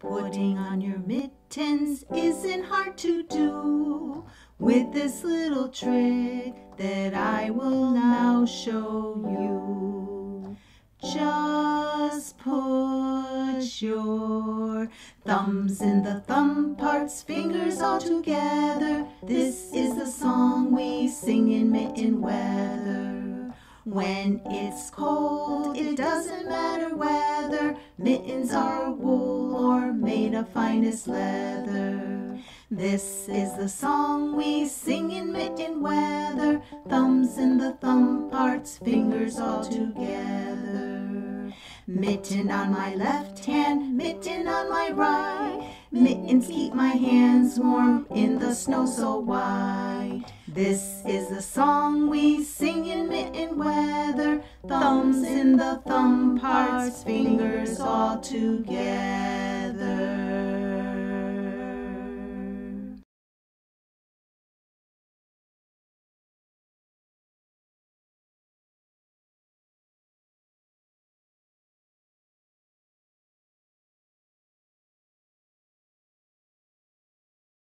Putting on your mittens isn't hard to do with this little trick that I will now show you. Just put your thumbs in the thumb parts, fingers all together. This is the song we sing in mitten weather. When it's cold, it doesn't matter whether mittens are wool of finest leather. This is the song we sing in mitten weather, thumbs in the thumb parts, fingers all together. Mitten on my left hand, mitten on my right. Mittens keep my hands warm in the snow so white. This is the song we sing in the thumb parts, fingers all together.